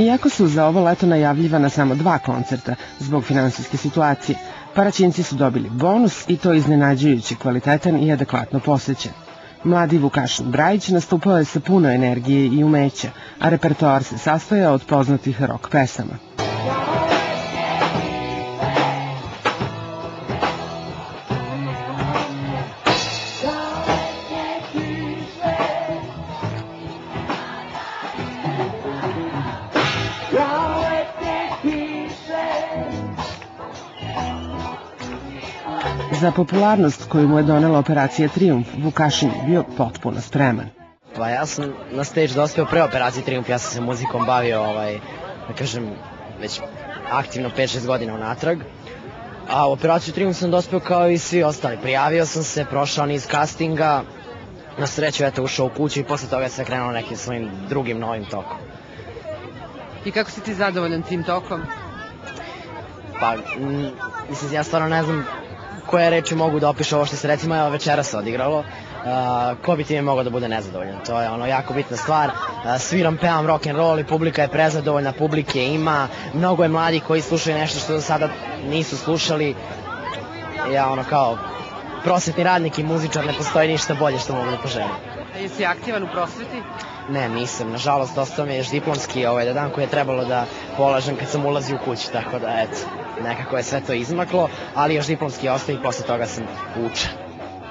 Iako su za ovo leto najavljivana samo dva koncerta zbog finansijske situacije, Paraćinci su dobili bonus i to iznenađujući kvalitetan i adekvatno posećen. Mladi Vukašin Brajić nastupao je sa puno energije i umeća, a repertoar se sastoja od poznatih rock pesama. Za popularnost koju mu je donela operacija Triumf, Vukašin je bio potpuno spreman. Pa ja sam na stage dospeo pre operacije Triumf, ja sam se muzikom bavio, ovaj, da kažem, već aktivno 5-6 godina unatrag. A u operaciju Triumf sam dospeo kao i svi ostali. Prijavio sam se, prošao niz castinga, na sreću eto ušao u kuću i posle toga se krenuo nekim svojim drugim novim tokom. I kako si ti zadovoljan tim tokom? Pa, m, mislim, ja stvarno ne znam koje reči mogu da opišu ovo što se recimo evo večeras odigralo. Uh, ko bi time mogao da bude nezadovoljan? To je ono jako bitna stvar. Uh, sviram, pevam rock and roll i publika je prezadovoljna, publike ima, mnogo je mladih koji slušaju nešto što do sada nisu slušali. Ja ono kao prosvetni radnik i muzičar ne postoji ništa bolje što mogu da poželim. A jesi aktivan u prosveti? Ne, nisam. Nažalost, ostao mi je još diplomski ovaj, da dan koji je trebalo da polažem kad sam ulazio u kući, tako da, eto, nekako je sve to izmaklo, ali još diplomski ostaje i posle toga sam učen.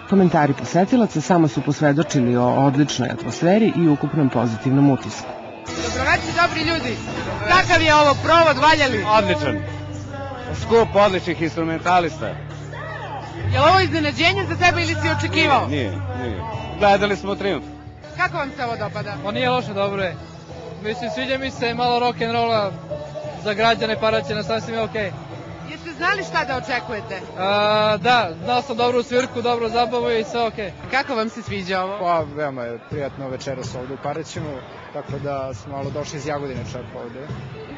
Komentari posetilaca samo su posvedočili o odličnoj atmosferi i ukupnom pozitivnom utisku. Dobroveći, dobri ljudi. Kakav je ovo provod, valjali? Odličan. Skup odličnih instrumentalista. Je li ovo iznenađenje za tebe ili si očekivao? Nije, nije. Gledali smo Triumf. Kako vam se ovo dopada? Pa nije loše, dobro je. Mislim, sviđa mi se malo rock and rolla za građane Paraćina, sasvim je okej. Okay. Jeste znali šta da očekujete? A, da, znao sam dobru svirku, dobro zabavu i sve okej. Okay. Kako vam se sviđa ovo? Pa, veoma je prijatno večeras ovde u Paraćinu, tako da smo malo došli iz Jagodine čak ovde.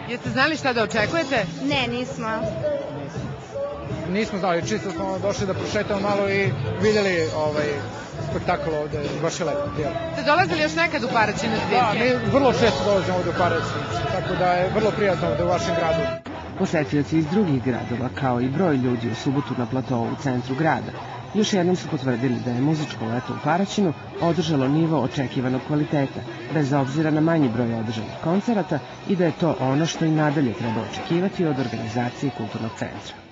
Jeste znali šta da očekujete? Ne, nismo. Nismo znali, čisto smo došli da prošetamo malo i videli ovaj, spektakl ovde, baš je lepo, prijatno. Ste dolazili još nekad u Paraćin na svirke? Da, mi vrlo često dolazimo ovde u Paraćin, tako da je vrlo prijatno ovde u vašem gradu. Posetioci iz drugih gradova, kao i broj ljudi u subotu na platovu u centru grada, još jednom su potvrdili da je muzičko leto u Paraćinu održalo nivo očekivanog kvaliteta, bez obzira na manji broj održanih koncerata i da je to ono što i nadalje treba očekivati od organizacije kulturnog centra.